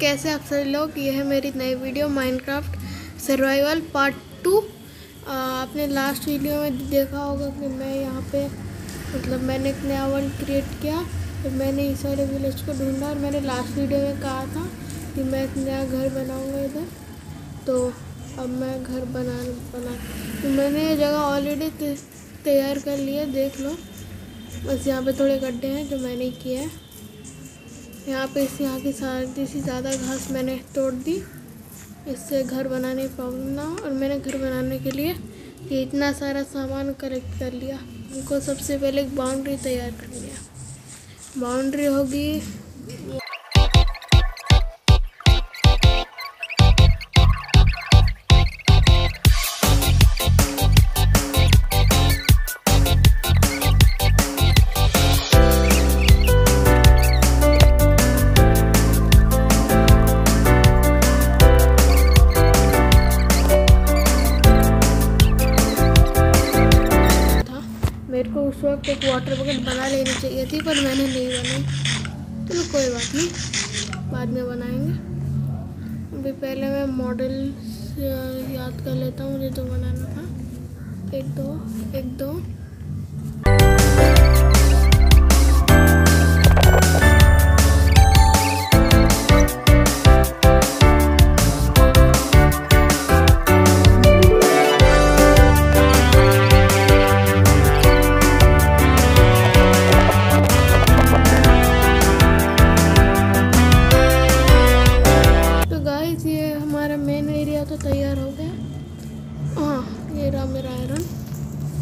कैसे आप सभी लोग, ये है मेरी नई video Minecraft survival part two आपने लास्ट वीडियो में देखा होगा कि मैं यहाँ पे मतलब मैंने एक नया वर्ल्ड क्रिएट किया तो मैंने इस वाले विलेज को ढूंढा और मैंने लास्ट वीडियो में कहा था कि मैं एक नया घर बनाऊँगा इधर। तो अब मैं घर बना बना तो मैंने ये जगह ऑलरेडी तैयार कर लिया देख लो। बस यहाँ पे थोड़े गड्ढे हैं जो मैंने किए हैं। यहाँ पे इस यहाँ की सारी सी ज़्यादा घास मैंने तोड़ दी। इससे घर बनाने प्रॉब्लम ना हो और मैंने घर बनाने के लिए ये इतना सारा सामान कलेक्ट कर लिया। उनको सबसे पहले एक बाउंड्री तैयार कर लिया। बाउंड्री होगी उस वक्त एक वाटर बकेट बना लेनी चाहिए थी, पर मैंने नहीं बनाई चलो तो कोई बात नहीं। बाद में बनाएँगे। अभी पहले मैं मॉडल याद कर लेता हूँ, मुझे जो बनाना था। एक दो एक दो।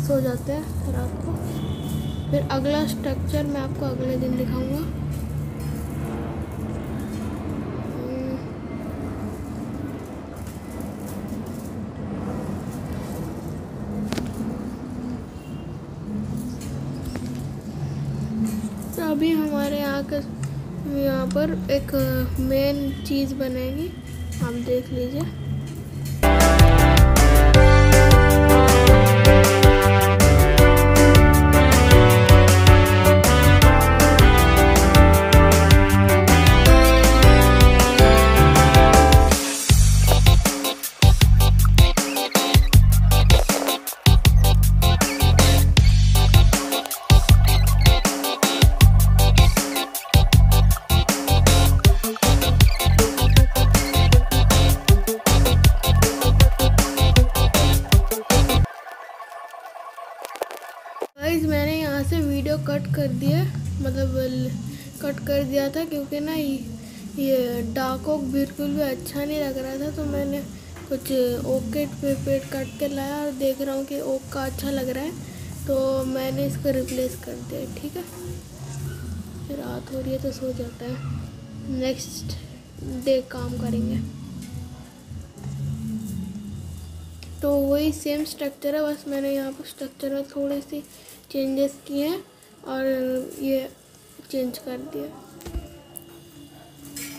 सो जाते हैं रात को। फिर अगला स्ट्रक्चर मैं आपको अगले दिन दिखाऊँगा। तो अभी हमारे यहाँ का, यहाँ पर एक मेन चीज़ बनेगी। आप देख लीजिए। कट कर दिया मतलब कट कर दिया था क्योंकि ना ये डार्क ओक बिल्कुल भी अच्छा नहीं लग रहा था तो मैंने कुछ ओक के पेड़ कट के लाया और देख रहा हूँ कि ओक का अच्छा लग रहा है तो मैंने इसको रिप्लेस कर दिया, ठीक है? फिर रात हो रही है तो सो जाता है। नेक्स्ट डे काम करेंगे। तो वही सेम स्ट्रक्चर है, बस मैंने यहाँ पर स्ट्रक्चर में थोड़ी सी चेंजेस किए हैं। और ये चेंज कर दिया।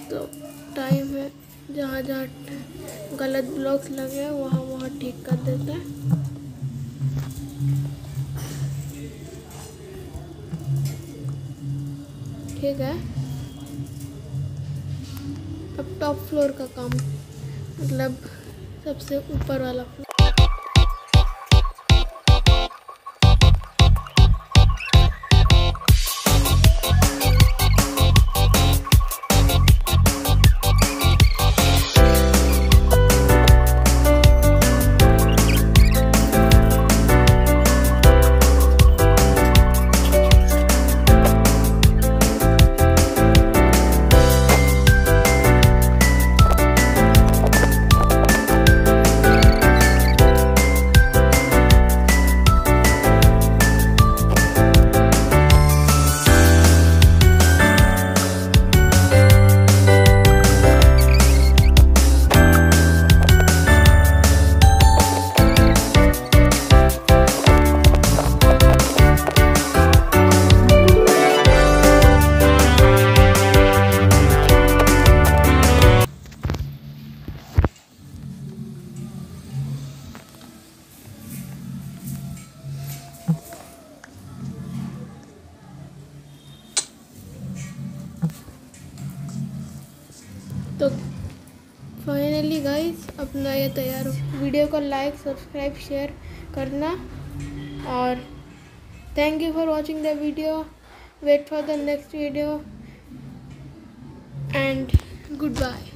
तो टाइम है, जहाँ जहाँ गलत ब्लॉक्स लगे हैं, वहाँ वहाँ ठीक कर देता है। ठीक है? अब टॉप फ्लोर का काम मतलब सबसे ऊपर वाला फ्लोर तो फाइनली गाइस अपना ये तैयार हो। वीडियो को लाइक सब्सक्राइब शेयर करना। और thank you for watching the video wait for the next video and goodbye